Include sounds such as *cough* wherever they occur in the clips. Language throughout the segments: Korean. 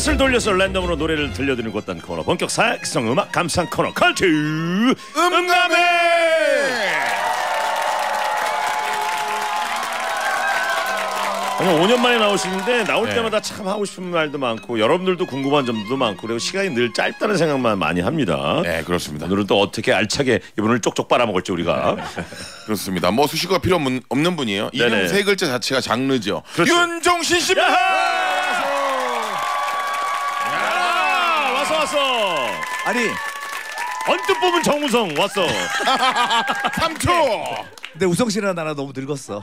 플랫을 돌려서 랜덤으로 노래를 들려드리는 곳단 코너 본격 사악성 음악 감상 코너 컬투 음감회 오늘 5년 만에 나오시는데 나올 네. 때마다 참 하고 싶은 말도 많고 여러분들도 궁금한 점도 많고 그리고 시간이 늘 짧다는 생각만 많이 합니다. 네 그렇습니다. 오늘은 또 어떻게 알차게 이분을 쪽쪽 빨아먹을지 우리가 *laughs* 그렇습니다. 뭐 수식어가 필요 없는, 없는 분이에요. 이름 네네. 세 글자 자체가 장르죠. 그렇죠. 윤종신 씨입니다. 야 왔어 왔어 아니 언뜻 보면 정우성 왔어 *laughs* 3초. 근데 우성 씨랑 나랑 너무 늙었어.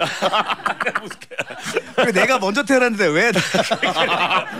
왜 *laughs* 내가 먼저 태어났는데 왜? 나-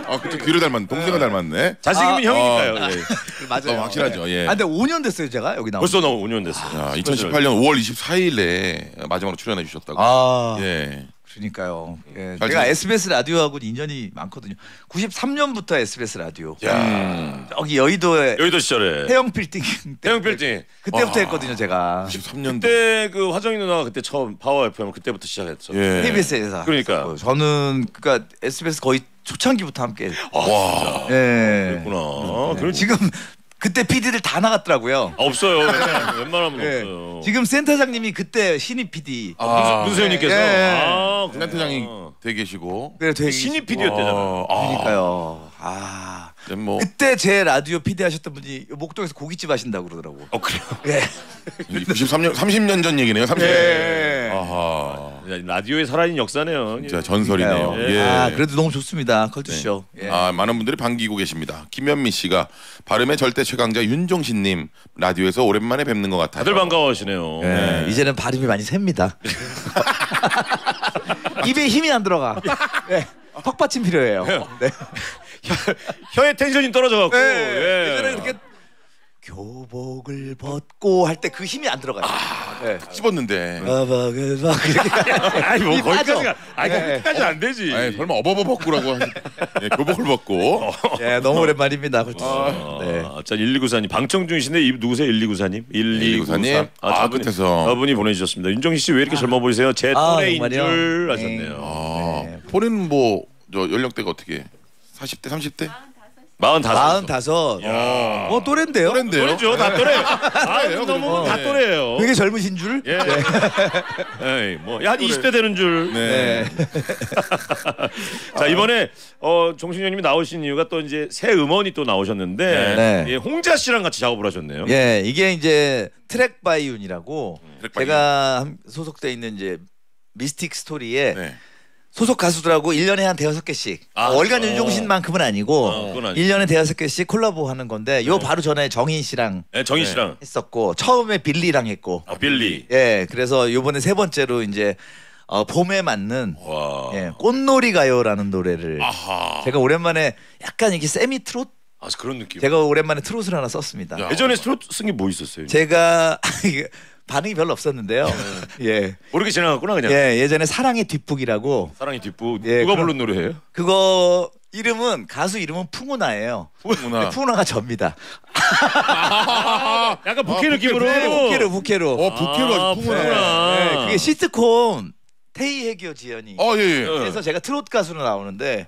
아 그때 귀를 닮았네. 동생을 닮았네. 자식이면 아, 형이니까요. 예. 맞아요. 어, 확실하죠. 예. 아 근데 5년 됐어요 제가 여기 나온. 벌써 너무 5년 됐어. 자, 2018년 5월 24일에 마지막으로 출연해 주셨다고. 아 예. 그러니까요. 예, 잘 제가 지내- SBS 라디오하고 인연이 많거든요. 93년부터 SBS 라디오. 야 여기 여의도에 여의도 시절에 태영 빌딩 때 태영 빌딩. 그때부터 아. 했거든요 제가 93년도. 그때 그 화정이 누나가 그때 처음 파워 FM 그때부터 시작했어. 예. KBS에서. 그러니까. 저는 그러니까 SBS 거의 초창기부터 함께. 와. 예. 그렇구나. 그럼 지금 그때 PD들 다 나갔더라고요. 아, 없어요. *laughs* 웬만하면 예. 없어요. 지금 센터장님이 그때 신입 PD. 아, 문세윤님께서 예, 예. 아, 센터장이 그렇구나. 돼 계시고. 그래 되게 신입 PD였대잖아. 어, 아, 그러니까요. 아 네, 뭐 그때 제 라디오 PD 하셨던 분이 목동에서 고깃집 하신다고 그러더라고. 어 그래요. 예. 93년 30년 전 얘기네요. 30년. 예. 아하. 야, 라디오에 살아있는 역사네요. 진짜 전설이네요. 그러니까요. 예. 아 그래도 너무 좋습니다. 컬투쇼. 예. 아, 많은 분들이 반기고 계십니다. 김현미 씨가 발음의 절대 최강자 윤종신님 라디오에서 오랜만에 뵙는 것 같아요. 다들 반가워하시네요. 예, 이제는 발음이 많이 셉니다. *laughs* 입에 힘이 안 들어가. 네. *laughs* 턱받침 필요해요. 네. *laughs* 혀의 텐션이 떨어져갖고. 네. 예. 예전에 그렇게 교복을 벗고 할 때 그 힘이 안 들어가요. 네. 씹었는데. 바바바바 이렇게. 아니 뭐. 거기까지가 아니 네. 거기까지 안 되지. 아니, 설마 어버버 벗고라고 하시... 네, 교복을 벗고. *laughs* 예, 너무 오랜만입니다. 컬투쇼. 아, 네. 자 1294님 방청중이신데 이 누구세요? 1294님? 1294님? 아, 저분이, 끝에서. 저분이 보내주셨습니다. 윤정희 씨왜 이렇게 젊어 보이세요? 제 아, 또래인 정말요? 줄 네. 아셨네요. 아, 네. 본인 뭐, 저 연령대가 어떻게? 40대, 30대? 45. 마흔다섯. 야. 어 또래인데요? 또래인데요? 또래죠, 다 또래. 아, 또래예요, 너무 그리고. 다 네. 또래예요. 되게 젊으신 줄? 예. *laughs* 에이, 뭐 한 20대 되는 줄. 네. *laughs* 자 이번에 어, 종신형님이 나오신 이유가 또 이제 새 음원이 또 나오셨는데 네. 예, 홍자 씨랑 같이 작업을 하셨네요. 예, 이게 이제 track by YOON이라고 track by YOON. 제가 함- 소속돼 있는 이제 미스틱 스토리에 네. 소속 가수들하고 1년에 한 대여섯 개씩 아, 월간 어. 윤종신만큼은 아니고 어, 그건 아니죠. 1년에 대여섯 개씩 콜라보 하는 건데 요 바로 전에 정인 씨랑 네, 정희 씨랑 했었고 처음에 빌리랑 했고 아, 빌리. 예 그래서 요번에 세 번째로 이제 어, 봄에 맞는 와. 예, 꽃놀이 가요라는 노래를 아하. 제가 오랜만에 약간 이게 세미 트롯 아 그런 느낌. 제가 오랜만에 트롯을 하나 썼습니다. 야. 예전에 트로트 쓴게 뭐 있었어요? 제가 *laughs* 반응이 별로 없었는데요. 예. 모르게 지나갔구나 그냥. 예, 예전에 사랑의 뒷북이라고 사랑의 뒷부 예, 누가 부른 노래예요? 그거 이름은 가수 이름은 풍우나예요. 풍우나. 풍우나가 접니다. 약간 부캐 느낌으로. 부캐로 부캐로. 어, 부캐로 아, 풍우나. 풍우나. 네, 그게 시트콤 태희 해교 지연이. 어, 예, 예. 그래서 제가 트롯 가수로 나오는데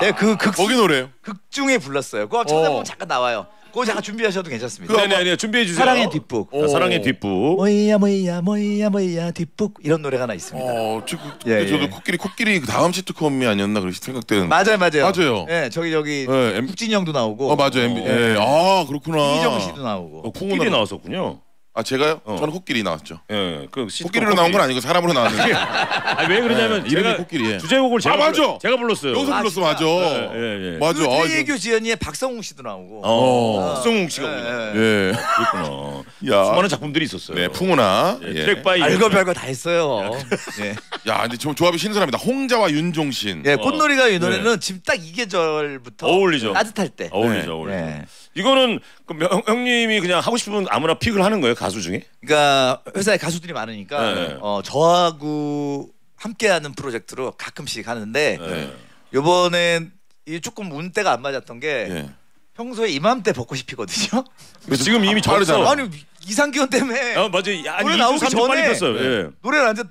네, 그 극 거기 노래요. 극 중에 불렀어요. 그거 찾아보면 잠깐 나와요. 그거 잠깐 준비하셔도 괜찮습니다. 네네 아니 준비해 주세요. 사랑의 뒷북. 자, 사랑의 뒷부. 뭐야 뭐야 뭐야 뭐야 뒷북 이런 노래가 하나 있습니다. 어, 저, 그, 예, 그때 저도 예. 코끼리 코끼리 그 다음 시트콤이 아니었나 그렇게 생각되는. 맞아요 맞아요. 맞아요. 예, 저기 저기 예, M- 국진이 형도 나오고. 어, 맞아요. MB. 예. 아, 그렇구나. 이정 씨도 나오고. 어, 코끼리 나왔었군요. 아, 제가요? 어. 저는 코끼리 나왔죠. 예, 그 시트콤 코끼리로 나온 건 아니고 사람으로 나왔는데. *laughs* 아니 왜 그러냐면 네, 이름이 코끼리예요. 주제곡을 제가 아, 맞아. 불러- 제가 불렀어요. 여기서 아, 불렀어, 진짜? 맞아. 예, 예, 예. 맞아. 그 아, 이거- 혜교 지연이의 박성웅 씨도 나오고. 어, 아. 박성웅 씨가 예. 예. 예. 그렇구나. *laughs* 야. 수많은 작품들이 있었어요. 네, 풍우나. 예, 예. track by 알거 별거 다 했어요. 예. 야, 근데 좀 조합이 신선합니다. 홍자와 윤종신. 예, 꽃놀이가 이 네. 노래는 지금 딱 이 계절부터 어울리죠. 따뜻할 때. 어울리죠, 네. 어울리죠. 예. 이거는 그럼 형, 형님이 그냥 하고 싶으면 아무나 pick을 하는 거예요 가수 중에? 그러니까 회사에 가수들이 많으니까 네. 어, 저하고 함께하는 프로젝트로 가끔씩 하는데 네. 요번엔 이 조금 운때가 안 맞았던 게 예. 평소에 이맘때 벚꽃이 피거든요. 근데 지금 이미. 졌어. 아니 이상기온 때문에 어 맞아. 야, 노래 한 나오기 2주 3주 빨리 전에. 예. 노래를 안 듣.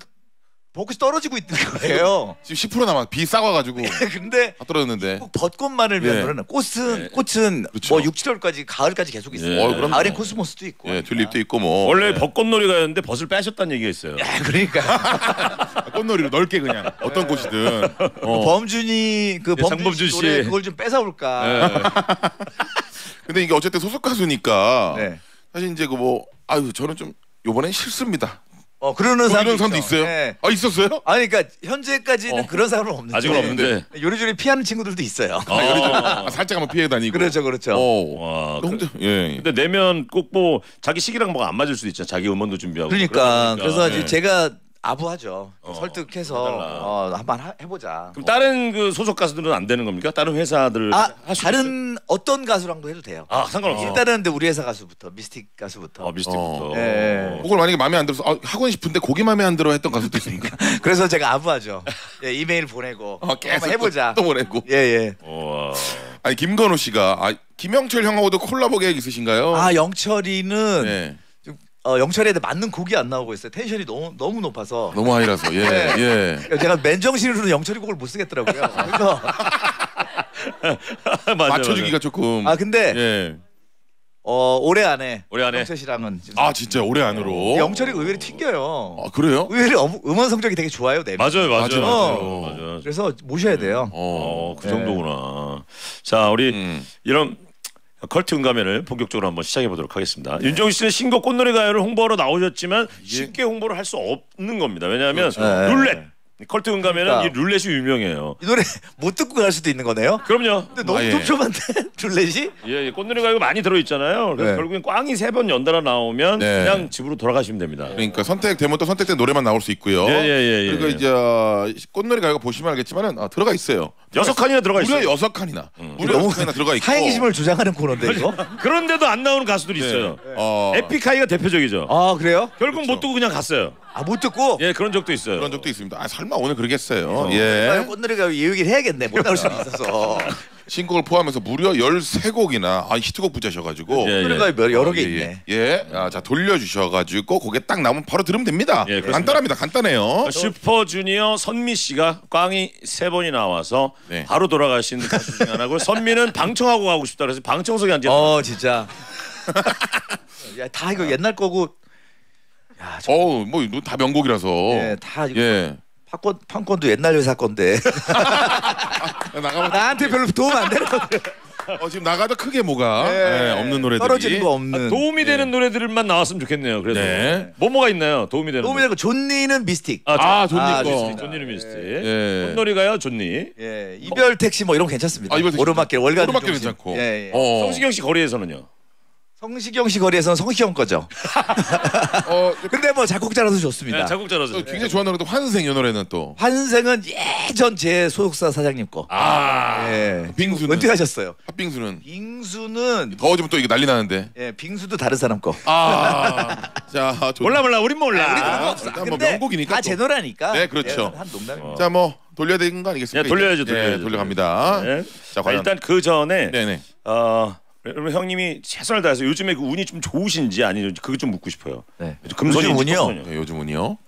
벚꽃이 떨어지고 있는 거예요. *laughs* 지금 10% 남아 비 싸워가지고 *laughs* 근데 다 떨어졌는데. 꼭 벚꽃만을 위한 예. 노래는 꽃은 꽃은 그렇죠. 뭐 6, 7월까지 가을까지 계속 있어요. 예. 어, 그럼요. 가을엔 코스모스도 있고. 예, 튤립도 있고 뭐 원래 벚꽃놀이가였는데 벗을 빼셨다는 얘기가 있어요. 아, 그러니까 *laughs* 꽃놀이로 넓게 그냥 어떤 꽃이든. 어. 범준이 그 예, 범준 장범준 씨 노래 씨. 그걸 좀 뺏어올까. 예. 근데 이게 어쨌든 소속 가수니까 네. 사실 이제 그 뭐 아유 저는 좀 요번엔 싫습니다. 어 그러는 뭐 사람도 사람도 있죠. 있어요? 예. 아 있었어요? 아니 그러니까 현재까지는 어. 그런 사람은 없는데 아직은 없는데. 요리조리 피하는 친구들도 있어요. *laughs* 아, 아, 살짝 한번 피해 다니고. 그렇죠, 그렇죠. 어. 와, 또 혼자 예. 근데 내면 꼭 뭐 자기 시기랑 뭐가 안 맞을 수도 있잖아. 자기 음원도 준비하고. 그러니까 그러다 그래서 보니까. 예. 제가 아부하죠. 어, 설득해서 해달라. 어, 한번 하- 해보자. 그럼 다른 그 소속 가수들은 안 되는 겁니까? 다른 회사들 아 할수 있어요? 다른 어떤 가수랑도 해도 돼요. 아 상관없어. 일단은 근데 우리 회사 가수부터 미스틱 가수부터. 어, 미스틱부터. 어. 예. 그걸 만약에 마음에 안 들어서 아, 하고 싶은데 곡이 마음에 안 들어 했던 가수도 있습니까? *laughs* 그래서 제가 아부하죠. 예, 이메일 보내고 어, 계속 한번 해보자. 또, 또 보내고. 예 예. 와. 아니 김건우 씨가 아, 김영철 형하고도 콜라보 계획 있으신가요? 아 영철이는 네. 좀, 어, 영철이한테 맞는 곡이 안 나오고 있어요. 텐션이 너무 너무 높아서. 너무 하이라서 예 *laughs* 네. 예. 그러니까 제가 맨정신으로는 영철이 곡을 못 쓰겠더라고요. 그래서 *laughs* 맞아, 맞춰주기가 조금. 아 근데 예. 어, 올해 안에 올해 안에? 영철 씨랑은 지금 아 진짜 올해 안으로. 영철이가 의외로 튕겨요. 아 그래요? 의외로 음- 음원 성적이 되게 좋아요. 네. 맞아요, 맞아요, 맞아요, 맞아요. 맞아요. 그래서 모셔야 돼요. 어, 그 네. 정도구나. 자, 우리 음. 이런 컬투 응가면을 본격적으로 한번 시작해 보도록 하겠습니다. 윤정희 씨는 신곡 꽃놀이 가요를 홍보하러 나오셨지만 쉽게 홍보를 할 수 없는 겁니다. 왜냐하면 그렇죠. 네. 룰렛 컬투 응가면은 그러니까. 이 룰렛이 유명해요. 이 노래 못 듣고 갈 수도 있는 거네요. 그럼요. 근데 너무 아, 예. 촘촘한데 *laughs* 룰렛이? 예, 예, 꽃놀이 가요 많이 들어 있잖아요. 그래서 네. 결국엔 꽝이 세 번 연달아 나오면 네. 그냥 집으로 돌아가시면 됩니다. 그러니까 선택되면 또 선택된 노래만 나올 수 있고요. 예, 예, 예, 예. 그리고 이제 어, 꽃놀이 가요가 보시면 알겠지만은 아, 들어가 있어요. 여섯 칸이나 들어가 무려 있어요. 음. 여섯 칸이나. 무려 여섯 칸이나 들어가 있고. 사행심을 주장하는 코너인데 이거? *laughs* 그런데도 안 나오는 가수들이 네. 있어요. 어, 에픽하이가 대표적이죠. 아 그래요? 결국 못 듣고 그냥 갔어요. 아 못 듣고? 예, 그런 적도 있어요. 그런 적도 있습니다. 아, 설마 오늘 그러겠어요. 아, 예. 꽃놀이가 이 얘기를 해야겠네. 못 나올 수도 있어서. *laughs* 신곡을 포함해서 무려 13곡이나 아, 히트곡 부자셔가지고 예, 꽃놀이가 몇- 여러 개 예, 있네. 예. 예. 아, 자 돌려주셔가지고 그게 딱 나오면 바로 들으면 됩니다. 예, 그렇습니다. 간단합니다. 간단해요. 슈퍼주니어 선미 씨가 꽝이 세 번이 나와서 네. 바로 돌아가신 가수 중에 하나고 선미는 방청하고 가고 싶다 그래서 방청석에 앉아. 어 진짜. *laughs* 야 다 이거 옛날 거고. 어우 뭐다 명곡이라서. 예, 다 이거 예. 판권 판권도 옛날 회사 건데 *laughs* 나가면 나한테 별로 도움 안 되는 거들. 어, 지금 나가도 크게 뭐가 예. 예, 없는 노래들이 떨어지는 거 없는. 도움이 되는 노래들만 나왔으면 좋겠네요. 그래도 네. 뭐뭐가 있나요? 도움이 되는. 도움이 되는 거 좋니는 미스틱. 아, 아, 좋- 좋니 아, 거. 좋습니다. 좋니는 미스틱. 예. 꽃놀이가요, 좋니. 예, 이별 택시 뭐 이런 거 괜찮습니다. 아, 이별 택시 오르막길 월간 오르막길. 괜찮고. 예, 예. 어. 성시경 씨 거리에서는요. 성시경 씨 거리에서는 성시경 거죠. *laughs* 어, 근데 뭐 작곡자라서 좋습니다. 네, 작곡자라서. 또 굉장히 좋아하는 노래도 환생 이 노래는 또 환생은 예전 제 소속사 사장님 거. 아, 예. 빙수는 은퇴하셨어요. 팥빙수는 빙수는 더워지면 또 이게 난리 나는데. 예, 빙수도 다른 사람 거. 아, 자, 조- 몰라 몰라, 우린 몰라. 우리 그런 거 아, 없어. 일단 뭐 근데 명곡이니까 다 또. 제 노래니까. 네, 그렇죠. 예, 한 농담입니다. 자, 뭐 돌려야 되는 거 아니겠습니까? 네, 돌려야죠, 이제? 돌려야죠. 예, 돌려갑니다. 네. 자, 아, 과연 일단 그 전에 네네. 어, 여러분 형님이 최선을 다해서 요즘에 그 운이 좀 좋으신지 아닌지 그거 좀 묻고 싶어요. 네. 금손인지 요즘 운이요? 네, 요즘은요.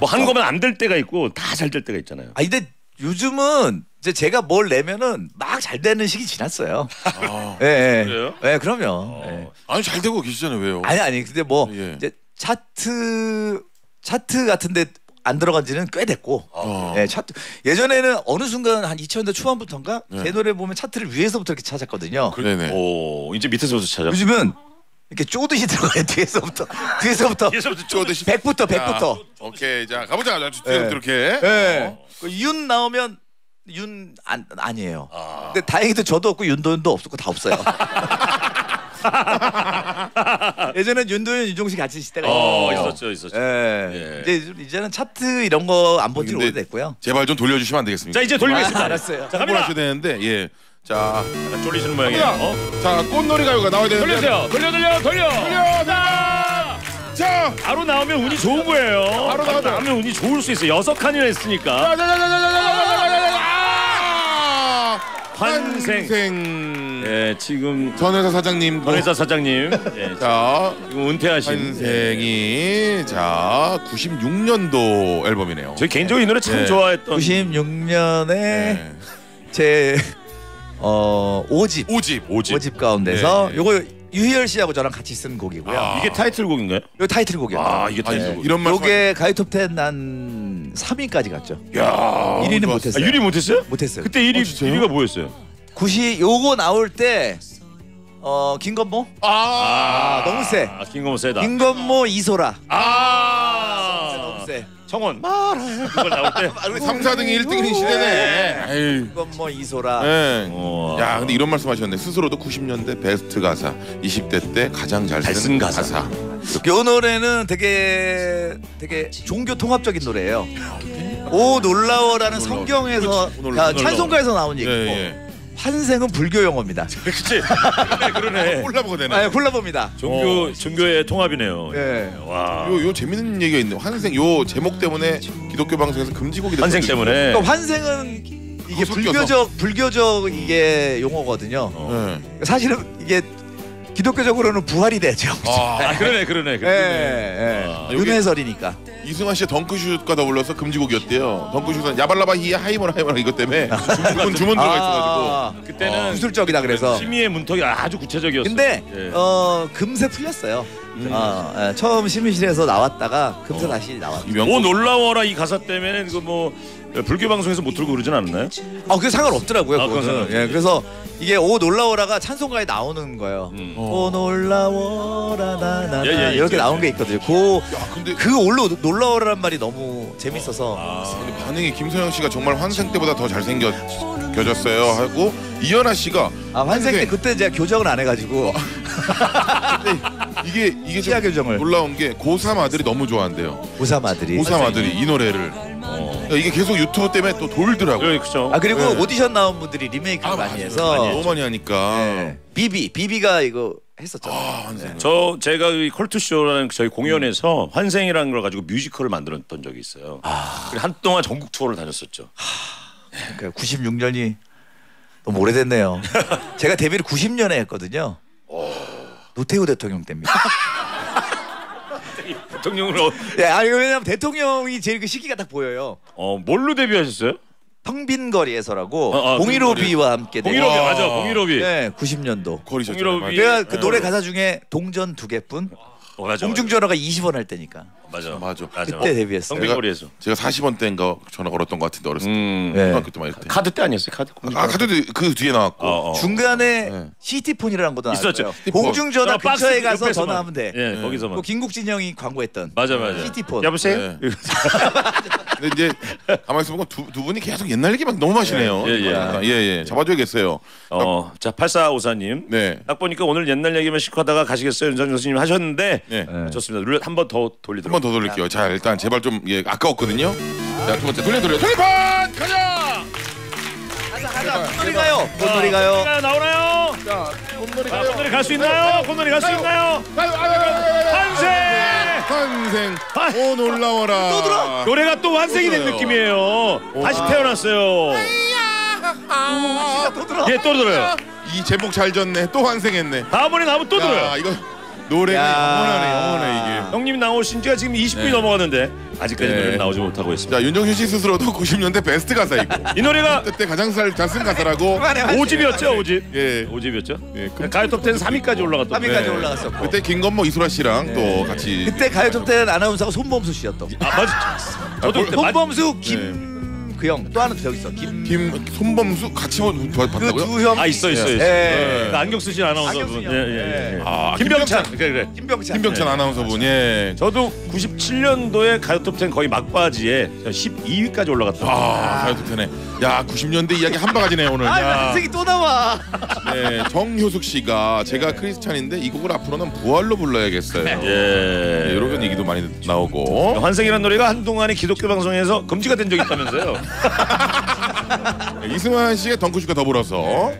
뭐한 거면 안 될 때가 있고 다 잘 될 때가 있잖아요. 아 근데 요즘은 이제 제가 뭘 내면은 막 잘 되는 시기 지났어요. 아, 예, 예. 그래요? 예, 그럼요. 예. 아니 잘 되고 계시잖아요. 왜요? 아니 아니 근데 뭐 예. 이제 차트 차트 같은데 안 들어간 지는 꽤 됐고 어. 예, 차트 예전에는 어느 순간 한 2000년대 초반부터인가 네. 제 노래 보면 차트를 위에서부터 이렇게 찾았거든요. 네네. 오, 이제 밑에서부터 찾아. 요즘은 이렇게 쪼듯이 들어가요 뒤에서부터 뒤에서부터 뒤에서부터 쪼듯이. 100부터 자, 100부터 오케이. 자, 가보자. 자, 예. 이렇게. 예. 그윤 나오면 윤 안, 아니에요. 근데 다행히도 저도 없고 윤도현도 없었고 다 없어요. *laughs* 예전엔 윤도현, 윤종신 같이 있을 때가 어, 있었어요. 있었죠, 있었죠. 예. 예. 이제 이제는 차트 이런 거 안 본지 근데 오래됐고요. 제발 좀 돌려주시면 안 되겠습니까? 자, 이제 돌리겠습니다. 아, 알았어요. 자, 갑니다. 하셔야 되는데 예. 자, 약간 쫄리시는 모양이에요. 어? 자 꽃놀이 가요가 나와야 되는데. 돌려주세요. 돌려 돌려 돌려. 돌려. 자, 자, 바로 나오면 운이 좋은 거예요. 바로 나오면. 나오면 운이 좋을 수 있어 요. 여섯 칸이나 했으니까. 자, 자, 자, 자, 자, 자, 자, 자, 자, 자, 자, 자, 아! 환생. 환생. 예, 지금 전회사 사장님 전회사 사장님 예, 자 지금 은퇴하신. 환생이 자 96년도 앨범이네요. 저희 개인적으로 이 노래 참 네. 좋아했던. 96년에 네. 제 어, 5집 5집 5집. 5집 가운데서 네. 요거 유희열 씨하고 저랑 같이 쓴 곡이고요. 아. 이게 타이틀곡인가요? 요 타이틀곡이에요. 아, 이게 아니, 타이틀곡. 이런 말 요게 가요톱 10 난 3위까지 갔죠. 야. 1위는 좋았어. 아, 못했어요. 유리 못했어요? 못했어요. 그때 1위 어, 진짜요? 1위가 뭐였어요? 90 요거 나올 때 어, 김건모? 아, 아, 너무 세. 아, 김건모 세다. 김건모 이소라. 아. 너무 세. 청원. 그걸 나올 때. 3, 4등이 1등인 시대네. 에이. 김건모 이소라. 네. 어. 야, 근데 이런 말씀하셨네. 스스로도 90년대 베스트 가사, 20대 때 가장 잘 잘쓴 쓴 가사. 가사. 요 노래는 되게 되게 종교 통합적인 노래예요. 오 놀라워라는 성경에서 오 놀라워. 아, 찬송가에서 나온 예, 얘기고 예. 환생은 불교 용어입니다. *laughs* 그치. 그러네, 그러네. 콜라보가 되네. 아, 골라봅니다. 종교 종교의 통합이네요. 예. 와. 요, 요 재밌는 얘기가 있네. 환생 요 제목 때문에 기독교 방송에서 금지곡이 됐 환생 때문에. 그러니까 환생은 이게 섞여서. 불교적 불교적 이게 용어거든요. 네. 사실은 이게 기독교적으로는 부활이 되죠. 아, 그러네, 그러네. 예, 그러네. 예. 아, 여기- 윤회설이니까. 이승환 씨의 덩크슛과 더불어서 금지곡이었대요. 덩크슛은 야발라바 히야 하이머라 하이머라 이것 때문에 주문 주문 들어가 있어가지고. 아, 그때는 기술적이다 그래서. 심의의 문턱이 아주 구체적이었어요. 근데 예. 어 금세 풀렸어요. 어, 예, 처음 심의실에서 나왔다가 금세 다시 나왔. 이 명. 오 놀라워라 이 가사 때문에 그뭐 불교 방송에서 못 들고 그러진 않았나요? 아, 그게 상관없더라고요. 아, 그거는. 예, 그래서 이게 오 놀라워라가 찬송가에 나오는 거예요. 음. 오 놀라워라 나나 예, 예, 이렇게 있죠, 나온 게 있거든요. 그, 야, 근데 그 올로 놀라워라란 말이 너무 재밌어서 근데 반응이 김소영 씨가 정말 환생 때보다 더 잘생겨졌어요 하고 이연아 씨가 아 환생 때 그때 제가 교정을 안 해가지고 *laughs* 근데 이게 이게 좀 교정을 놀라운 게 고3 아들이 너무 좋아한대요. 고3 아들이. 고3 아들이 이 노래를 이게 계속 유튜브 때문에 또 돌더라고요. 예, 그렇죠. 아 그리고 네. 오디션 나온 분들이 리메이크를 많이 맞아요. 해서 너무 많이 하니까. 네. 비비 비비가 이거 했었잖아요. 아, 환생. 저 제가 이 컬투 쇼라는 저희 공연에서 환생이라는 걸 가지고 뮤지컬을 만들었던 적이 있어요. 그리고 한동안 전국 투어를 다녔었죠. 그러니까 96년이 너무 오래됐네요. *laughs* 제가 데뷔를 90년에 했거든요. 노태우 대통령 때입니다. *laughs* 대통령으로 네, *laughs* 아니 왜냐면 대통령이 제일 그 시기가 딱 보여요. 어 뭘로 데뷔하셨어요? 텅빈 거리에서라고 어, 어, 공일오비와 함께 된- 와. 맞아, 공일오비. 네, 90년도. 거리셨잖아요. 공일오비. 제가 그 예. 노래 가사 중에 동전 두 개뿐 어, 맞아, 공중 전화가 20원 할 때니까 맞아, 맞아. 그때 데뷔했어요. 텅빈 거리에서. 제가 40원 대인가 전화 걸었던 것 같은데 어렸을 때. 음. 네. 중학교 때만 이때. 카드 때 아니었어요? 카드. 아 카드도 그 뒤에 나왔고. 어, 어. 중간에 네. 시티폰이라는 것도 있었죠. 공중 전화 박스 근처에 가서. 전화하면 돼. 예, 거기서만. 그 김국진 형이 광고했던 맞아, 맞아. 시티폰. 여보세요? *laughs* *laughs* 네. 근데 이제 가만히 있어 보면 두, 두 분이 계속 옛날 얘기만 너무 하시네요. 예, 예. 아, 예, 예. 잡아줘야겠어요. 어, 자 8454님. 네. 딱 보니까 오늘 옛날 얘기만 싣고 하다가 가시겠어요, 윤정수 교수님 하셨는데 네. 네. 좋습니다. 룰렛 한 번더한 돌리도록. 번더 돌릴게요. 자, 일단 제발 좀 예, 아까웠거든요. 자, 두 번째 돌려 돌려. 돌림판 가자. 가자 가자 꽃놀이 가요. 꽃놀이 가요. 자, 나오나요? 자, 콧놀이 갈 수 있나요? 콧놀이 갈 수 있나요? 환생! 환생. 아. 오 놀라워라. 또 들어? 노래가 또 환생이 된. 느낌이에요. 다시 태어났어요. 진짜 또 들어. 예, 또 들어요. 이 제목 잘 졌네. 또 환생했네. 다음번에 나오면 또 야, 들어요. 이거 노래가 야. 영원하네, 영원해 형님 나오신 지가 지금 20분이 네. 넘어갔는데 아직까지 네. 노래는 나오지 못하고 이게. 있습니다. 자, 윤정신 씨 스스로도 90년대 베스트 가사이고 이 노래가 *laughs* 그때 가장 잘쓴 가사라고. 그만해. 5집이었죠, 5집. 예. 5집이었죠. 예, 그- 가요톱 10 3위까지 올라갔던. 3위까지 네. 올라갔었고. 그때 김건모 이소라 씨랑 네. 또 같이 그때 가요톱 때는 아나운서가 손범수 씨였던. 거. 아, 맞아. 저도 그때 맞- 손범수 김 그 형 또 하나 더 있어. 김 김 손범수 같이 뭐 봤다고요? 그 두 형. 아 있어 있어 있어. 예. 그 안경 쓰신 아나운서 분. 안경 쓰신 예, 예, 예. 형. 아, 김병찬. 그래 그래. 김병찬. 김병찬 아나운서분 예. 저도 97년도에 가요톱 10 거의 막바지에 12위까지 올라갔던. 아, 가요톱 테네. 야, 90년대 이야기 한 바가지네 오늘. 아, 야. 한색이 또 나와. 네, 정효숙 씨가 제가 크리스찬인데 이 곡을 앞으로는 부활로 불러야겠어요. 네, 예. 이런 얘기도 많이 나오고. 환생이라는 노래가 한동안에 기독교 방송에서 금지가 된 적이 있다면서요. *laughs* 네, 이승환 씨의 덩크슛과 더불어서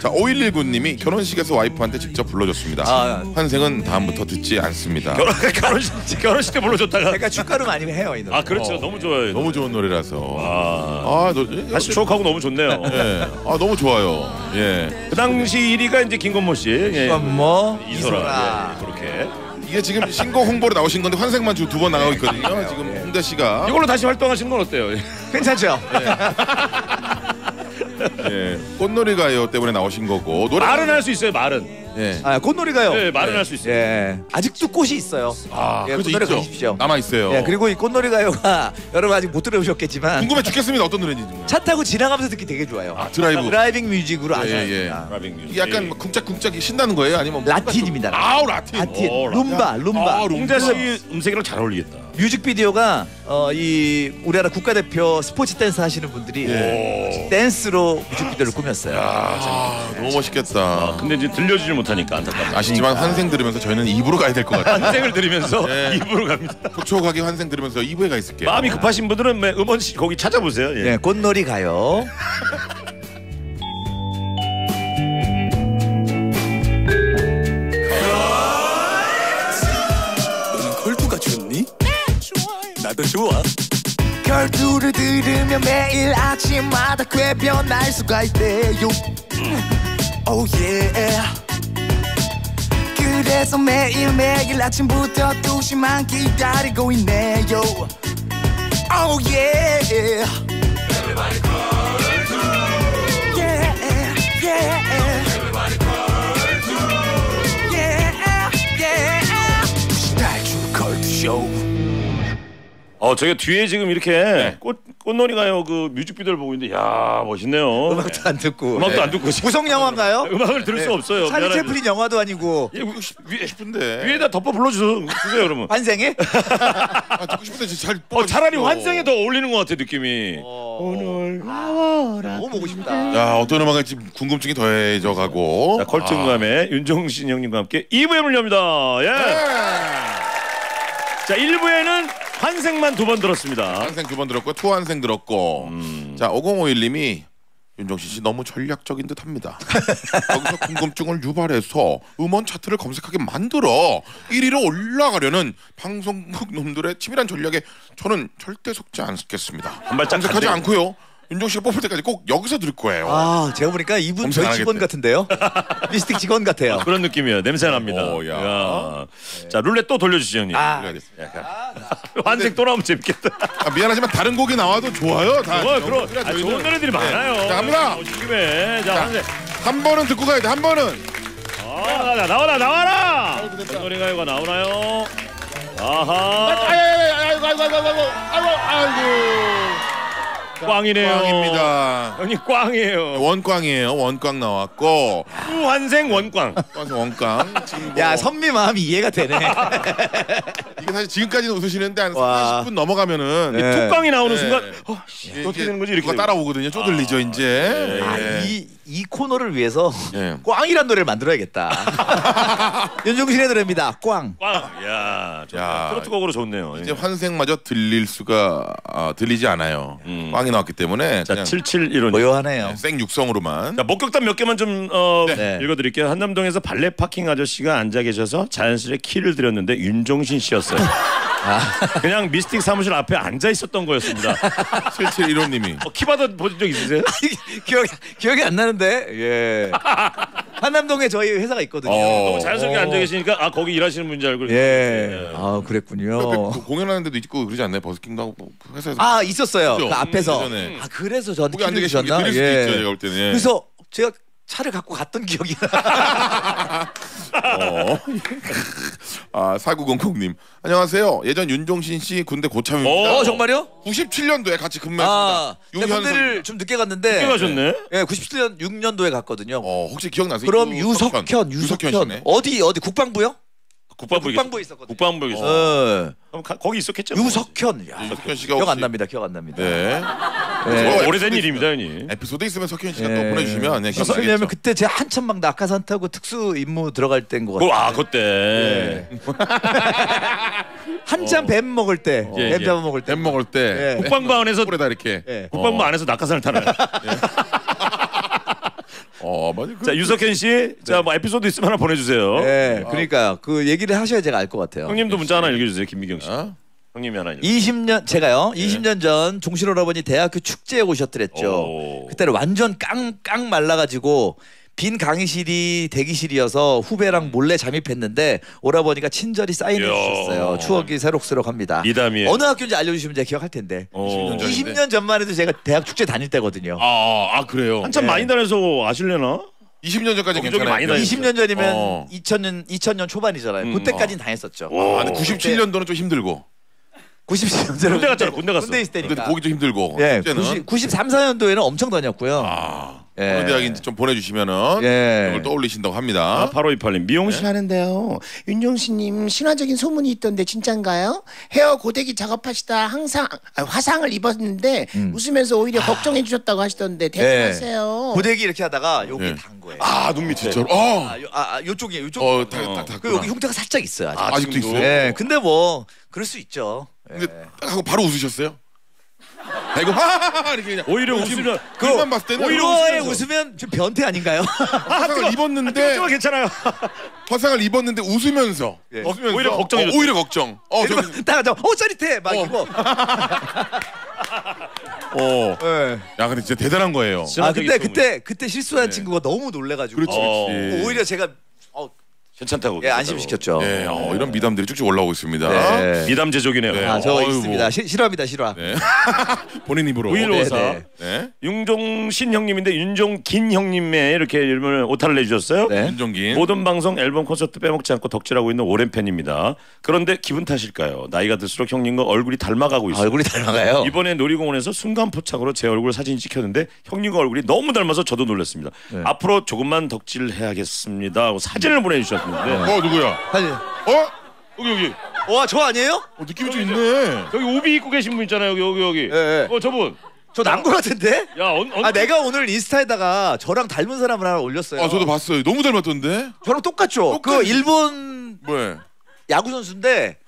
자 5119님이 결혼식에서 와이프한테 직접 불러줬습니다. 아. 환생은 다음부터 듣지 않습니다. 결혼 *laughs* 결혼식 결혼식 때 불러줬다가 그러니까 축가로 많이 해요 이 노래. 아 그렇죠 너무 좋아요. 너무 좋은 노래라서. 아 아, 너, 다시 추억하고 너무 좋네요. 예. 아 너무 좋아요. 예. 그 당시 1위가 이제 김건모 씨, 예. 뭐 이소라, 이소라. 예, 그렇게 이게 지금 신곡 홍보로 나오신 건데 환생만 지금 두 번 나가고 있거든요. 지금 홍대 씨가 이걸로 다시 활동하시는 건 어때요? *laughs* 괜찮죠? 예. 꽃놀이 가요 때문에 나오신 거고 노래 말은 할 수 있어요. 말은. 예. 아 꽃놀이가요. 네, 말은 할 수 있어요. 예. 아직도 꽃이 있어요. 아, 예, 꽃놀이 있죠. 가십시오. 남아 있어요. 예, 그리고 이 꽃놀이 가요가 *laughs* 여러분 아직 못 들어보셨겠지만 궁금해 죽겠습니다. 어떤 노래인지. 지금. 차 타고 지나가면서 듣기 되게 좋아요. 아, 드라이브. driving music으로 아주 예, 예. 좋습니다. driving music. 이게 약간 막 쿵짝쿵짝이 신나는 거예요? 아니면 라틴입니다. 아우 라틴. 라틴, 오, 룸바, 룸바. 아, 룸바. 홍자 씨 음색이랑 잘 어울리겠다. 뮤직비디오가 어, 이 우리나라 국가대표 스포츠 댄스 하시는 분들이 오. 댄스로 뮤직비디오를 꾸몄어요. 아, 너무 멋있겠다. 근데 이제 들려주질 못하니까 안타깝다. 아시지만 환생 들으면서 저희는 2부로 가야 될 것 같아요. 환생을 들으면서 네. *laughs* 입으로 갑니다. 촉촉하게 환생 들으면서 2부에 가 있을게요. 마음이 급하신 분들은 뭐 음원 씨 거기 찾아보세요. 예. 예, 꽃놀이 가요. *laughs* 나도 좋아. 결투를 들으면 매일 아침마다 꽤 변할 수가 있대요. Oh yeah. 그래서 매일매일 아침부터 2시만 기다리고 있네요. Oh yeah 어 저게 뒤에 지금 이렇게 꽃 꽃놀이 가요 그 뮤직비디오를 보고 있는데 야 멋있네요. 음악도 안 듣고. 음악도 안 듣고 지금 무성 영화인가요? *laughs* 음악을 들을 수 없어요. 찰리 미안합니다. 채플린 영화도 아니고 예, 위- 듣고 싶은데. 위에다 덮어 불러주세요 주세요 여러분. *laughs* 환생에? *laughs* 아, 듣고 싶은데 진짜 잘. 어 차라리. 환생에 더 어울리는 것 같아 느낌이. 오늘 너무 보고 싶다. 야 어떤 음악을 지금 궁금증이 더해져 가고. 자 컬트 음감의 윤종신 형님과 함께 2부에 물렵니다. 예. 자 1부에는 환생만 두 번 들었습니다. 환생 두 번 들었고 투환생 들었고. 음. 자 5051님이 윤정신 씨 너무 전략적인 듯합니다. 여기서 *laughs* 궁금증을 유발해서 음원 차트를 검색하게 만들어 1위로 올라가려는 방송국 놈들의 치밀한 전략에 저는 절대 속지 않겠습니다. 한 발짝 검색하지. 않고요. 윤정 씨가 뽑힐 때까지 꼭 여기서 들을 거예요. 아, 제가 보니까 이분 저희 안 직원 같은데요. *laughs* 미스틱 직원 같아요. 그런 느낌이에요. 냄새 납니다. 어, 야. 야. 자 룰렛 또 돌려주시죠 형님. 아, *laughs* 환생 또 나오면 재밌겠다. 아, 미안하지만 다른 곡이 나와도 좋아요. 다 어, 그럼 영광이라 아, 저희는. 좋은 노래들이 네. 많아요. 자, 갑니다. 어, 지금에 자 환생. 한 번은 듣고 가야 돼. 한 번은. 아, 나, 나와라 나와라. 노래 가요가 나오나요? 아하. 아이고 아이고 아이고 아이고 아이고 아이고. 꽝이네요. 꽝입니다. 형님 꽝이에요. 원꽝이에요. 원꽝 나왔고 후환생 원꽝. 원꽝. 지금 뭐 야 선미 마음이 이해가 되네. *laughs* 이게 사실 지금까지는 웃으시는데 한 와. 40분 넘어가면은 네. 툭꽝이 나오는 네. 순간 어, 씨, 이게 어떻게 되는 거지 이렇게 누가 따라오거든요. 쪼들리죠 이제. 아, 예. 이, 이 코너를 위해서 예. *laughs* 꽝이란 노래를 만들어야겠다. *laughs* 윤종신의 노래입니다. 꽝. 꽝. 야. 야. 트로트 곡으로 좋네요. 이제 환생마저 들릴 수가 아, 들리지 않아요. 음. 꽝이 나왔기 때문에 자, 그냥 771호. 고요하네요. 생 육성으로만. 자, 목격담 몇 개만 좀 어, 네. 읽어드릴게요. 한남동에서 발레 파킹 아저씨가 앉아 계셔서 자연스레 키를 드렸는데 윤종신 씨였어요. *laughs* 그냥 미스틱 사무실 앞에 앉아 있었던 거였습니다. *laughs* 7715님이 어, 키 받아 보신 적 있으세요? 기억이 기억이 안 나는데. 예. *laughs* 한남동에 저희 회사가 있거든요. 어. 너무 자연스럽게 앉아 계시니까 아 거기 일하시는 분인 줄 알고. 예. 아 그랬군요. 그 공연하는 데도 있고 그러지 않나요? 버스킹도 하고 뭐 회사에서 아 있었어요. 그죠? 그 앞에서. 예전에. 아 그래서 저한테 거기 앉아 키를 계시는 게 주셨나? 들릴 수도 있죠. 제가 볼 때는. 예. 그래서 제가 차를 갖고 갔던 기억이 나. 어. 아 4900님 안녕하세요. 예전 윤종신 씨 군대 고참입니다. 어, 어 정말요? 97년도에 같이 근무했습니다. 아, 제가 윤현선. 군대를 좀 늦게 갔는데. 어떻게 가셨네? 예, 97년 6년도에 갔거든요. 어 혹시 기억나세요? 그럼 유석현. 유석현, 유석현, 씨네. 어디 어디 국방부요? 국방부에 국방부에 있었거든요. 국방부에 있어. 어. 그럼 가- 거기 있었겠죠. 뭐. 유석현. 야, 유석현 씨가 기억 안 혹시- 납니다. 기억 안 납니다. 네. 네. 어, 오래된 에피소드 일입니다, 형님. 에피소드 있으면 석현 씨가 예. 또 보내주시면 네, 기억나겠죠. 그때 제가 한참 막 낙하산 타고 특수 임무 들어갈 때인 것 그, 같아요. 아 그때 *laughs* 한참 뱀 먹을 때, 예, 뱀 예. 잡아 먹을 때. 뱀 먹을 때 예. 국방부 안에서 꿀에다 이렇게 예. 국방부 안에서 낙하산을 타나요? *laughs* 어 어, 맞아. 그- 자 유석현 씨, 자뭐 에피소드 있으면 하나 보내주세요. 네, 그러니까 그 얘기를 하셔야 제가 알 것 같아요. 형님도 문자 하나 읽어주세요, 김미경 씨. 어? 형님이 하나. 읽어. 20년 제가요. 20년 전 종신 오라버니 대학교 축제에 오셨더랬죠. 오. 그때는 완전 깡깡 말라가지고 빈 강의실이 대기실이어서 후배랑 몰래 잠입했는데 오라버니가 친절히 사인해 이야. 주셨어요. 추억이 새록새록합니다. 미담이에요. 어느 학교인지 알려주시면 제가 기억할 텐데. 어. 20년 전인데. 20년 전만 해도 제가 대학 축제 다닐 때거든요. 아, 아 그래요. 한참 많이 다녀서 아실려나? 20년 전까지 괜찮아요. 많이 다녔어요. 20년 전이면 어. 2000년 2000년 초반이잖아요. 음, 그때까지는 다녔었죠. 아, 근데 97년도는 좀 힘들고. 97년 전에 군대 갔잖아, 군대 갔어. 군대 있을 때니까. 보기 좀 힘들고. 예, 축제는 90, 93, 4년도에는 엄청 다녔고요. 아, 예. 어느 대학인지 좀 보내주시면은 예. 그걸 떠올리신다고 아, 합니다. 8528님 미용실 하는데요. 윤종신님 신화적인 소문이 있던데 진짠가요? 헤어 고데기 작업하시다 항상 아, 화상을 입었는데 웃으면서 오히려 걱정해 주셨다고 하시던데 대단하세요. 고데기 이렇게 하다가 여기 예. 단 거예요. 아, 눈 밑이처럼. 어. 아, 요, 아, 아, 요쪽이에요. 요쪽. 어, 다, 다, 다. 그 여기 흉터가 살짝 있어요. 아직. 아 직도 지금도? 있어요. 예. 근데 뭐 그럴 수 있죠. 예. 근데 딱 하고 바로 웃으셨어요? 아이고 하하하 이렇게 그냥 오히려 지금 웃으면 그만 봤을 때는 오히려 웃으면 좀 변태 아닌가요? 화상을 입었는데 정말 괜찮아요. 화상을 입었는데 웃으면서 예. 웃으면서 오히려 걱정이 어, 오히려 걱정. 어, 저, 딱 *laughs* 어, 짜릿해. 막 어. 이거. 어. 예. 야 근데 진짜 대단한 거예요. 아 근데. 그때 그때 실수한 친구가 너무 놀래가지고 그렇지, 어. 그렇지. 오히려 제가 어, 괜찮다고. 예. 안심시켰죠. 예, 어, 이런 미담들이 쭉쭉 올라오고 있습니다. 네. 미담 제조기네요. 네. 아, 저 어이구. 있습니다. 시, 실화입니다, 실화. 네. *laughs* 본인 입으로. 우일오사. 네, 네. 네. 윤종신 형님인데 윤종긴 형님의 이렇게 이름을 오타를 내주셨어요. 네. 윤종긴. 모든 방송 앨범 콘서트 빼먹지 않고 덕질하고 있는 오랜 팬입니다. 그런데 기분 탓일까요? 나이가 들수록 형님과 얼굴이 닮아가고 있어요. 얼굴이 닮아가요. 이번에 놀이공원에서 순간 포착으로 제 얼굴 사진 찍혔는데 형님과 얼굴이 너무 닮아서 저도 놀랐습니다. 네. 앞으로 조금만 덕질해야겠습니다. 하고 사진을 보내주셨 는데 어 누구야? 사진. 어? 여기 여기. 와, 저 아니에요? 어, 느낌이 좀 있네. 여기 우비 입고 계신 분 있잖아요. 여기 여기 여기. 예, 예. 어 저분. 저 남고 같은데? 야 언, 언, 아, 내가 오늘 인스타에다가 저랑 닮은 사람을 하나 올렸어요. 아 저도 봤어요. 너무 닮았던데. 저랑 똑같죠? 그 똑같이. 일본 뭐? 야구 선수인데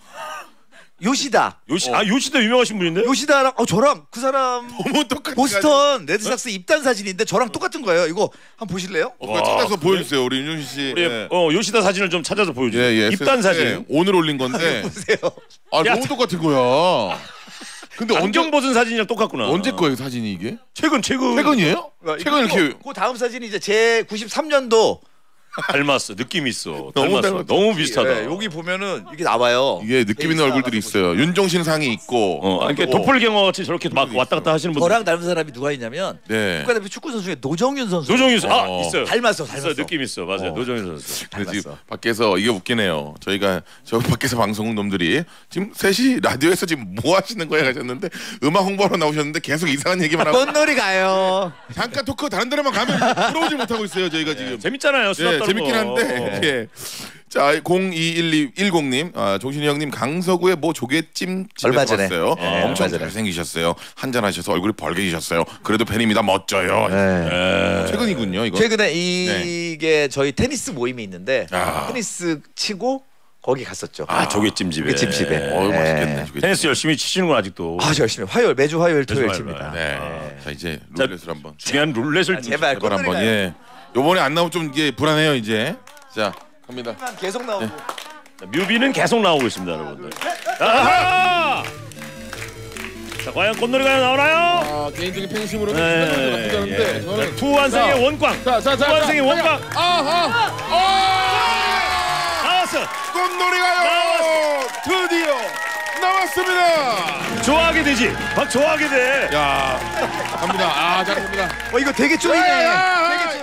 요시다. 요시 아 요시다 유명하신 분인데. 요시다랑 어 저랑 그 사람 *laughs* 너무 똑같이. 보스턴 레드삭스 입단 사진인데 저랑 똑같은 거예요. 이거 한번 보실래요? 어, 그거 찾아서 보여주세요, 우리 윤종신 씨. 우리 예. 어 요시다 사진을 좀 찾아서 보여주세요. 예, 예. 입단 사진. 예, 오늘 올린 건데. *laughs* 보세요. 아 야, 너무 똑같은 거야. *laughs* 근데 안경 언제 벗은 사진이랑 똑같구나. 언제 거예요 사진이 이게? 최근 최근. 최근이에요? 최근 이렇게 그 다음 사진이 이제 제 93년도 닮았어. 느낌 있어. 너무 닮았어. 닮았다. 너무 비슷하다. 예, 여기 보면은 이게 나와요. 이게 느낌 있는 얼굴들이 있어요. 윤종신 상이 있고. 어, 아니, 그러니까 또- 도플갱어 같이 저렇게 막 왔다 갔다 하시는 분들. 저랑 닮은 사람이 누가 있냐면 네. 국가대표 축구 선수 중에 노정윤 선수. 노정윤 선수. 아 어. 있어요. 닮았어, 닮았어. 느낌 있어. 맞아요. 어. 노정윤 선수. 근데 지금 닮았어. 밖에서 이게 웃기네요. 저희가 저 밖에서 방송 놈들이 지금 셋이 라디오에서 지금 뭐 하시는 거야 하셨는데 음악 홍보하러 나오셨는데 계속 이상한 얘기만 하고 꽃놀이 가요. 잠깐 토크 다른 데로만 가면 *laughs* 들어오질 못하고 있어요. 저희가 지금. 재밌잖아요. 수다 예, 떠는 재밌긴 거. 한데. 어. 예. 자, 021210님, 아, 종신이 형님 강서구의 모 조개찜 집에 얼마 전에. 왔어요. 예, 엄청 얼마 전에. 잘생기셨어요. 한잔 하셔서 얼굴이 벌개지셨어요. 그래도 팬입니다. 멋져요. 네. 최근이군요, 이거. 최근에 이게 저희 테니스 모임이 있는데 아. 테니스 치고 거기 갔었죠. 아 조개찜 집에. 조개찜 집에. 어우, 네. 맛있겠네. 조개찜. 테니스 열심히 치시는군 아직도. 아, 저 열심히 화요일 매주 화요일 토요일 화요일, 칩니다. 네. 자, 이제 룰렛을 한번. 중요한 룰렛을 아, 제발 제발 한번 예. 요번에 안 나오면 좀 이게 불안해요, 이제. 자, 갑니다. 계속 나오고. 자, 뮤비는 계속 나오고 있습니다, 여러분들. 아하! 자, 과연 꽃놀이가 나오나요? 아, 개인적인 팬심으로는 네, 나쁘지 않은데 예. 저는 자, two 환생에 one 꽝. 자, 자, 자. two 환생에 자, one 꽝. 아하. 아! 나왔어. 꽃놀이가요. 드디어 나왔습니다. 좋아하게 되지. 막 좋아하게 돼. 야, 갑니다. 아, 자, 갑니다. 어 이거 되게 쪼이네.